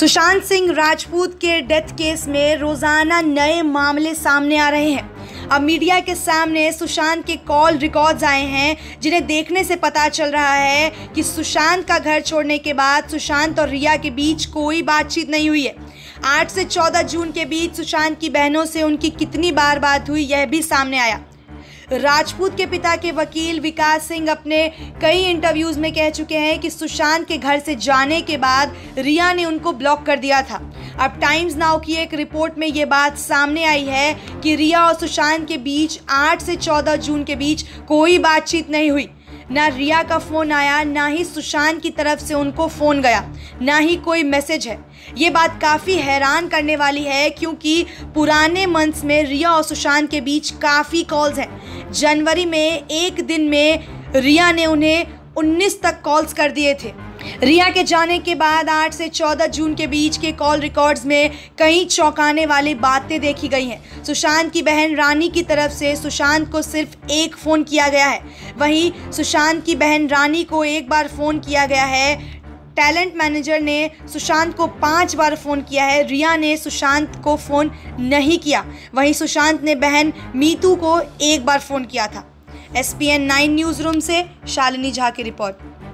सुशांत सिंह राजपूत के death case में रोज़ाना नए मामले सामने आ रहे हैं। अब मीडिया के सामने सुशांत के कॉल रिकॉर्ड्स आए हैं, जिन्हें देखने से पता चल रहा है कि सुशांत का घर छोड़ने के बाद सुशांत और रिया के बीच कोई बातचीत नहीं हुई है। आठ से चौदह जून के बीच सुशांत की बहनों से उनकी कितनी बार बात हुई, यह भी सामने आया। राजपूत के पिता के वकील विकास सिंह अपने कई इंटरव्यूज़ में कह चुके हैं कि सुशांत के घर से जाने के बाद रिया ने उनको ब्लॉक कर दिया था। अब टाइम्स नाउ की एक रिपोर्ट में ये बात सामने आई है कि रिया और सुशांत के बीच 8 से 14 जून के बीच कोई बातचीत नहीं हुई। ना रिया का फ़ोन आया, ना ही सुशांत की तरफ़ से उनको फ़ोन गया, ना ही कोई मैसेज है। ये बात काफ़ी हैरान करने वाली है क्योंकि पुराने मंथ्स में रिया और सुशांत के बीच काफ़ी कॉल्स हैं। जनवरी में एक दिन में रिया ने उन्हें 19 तक कॉल्स कर दिए थे। रिया के जाने के बाद 8 से 14 जून के बीच के कॉल रिकॉर्ड्स में कई चौंकाने वाली बातें देखी गई हैं। सुशांत की बहन रानी की तरफ़ से सुशांत को सिर्फ़ एक फ़ोन किया गया है। वहीं सुशांत की बहन रानी को एक बार फ़ोन किया गया है। टैलेंट मैनेजर ने सुशांत को पाँच बार फ़ोन किया है। रिया ने सुशांत को फ़ोन नहीं किया। वहीं सुशांत ने बहन मीतू को एक बार फ़ोन किया था। S P N nine news room से शालिनी झा की रिपोर्ट।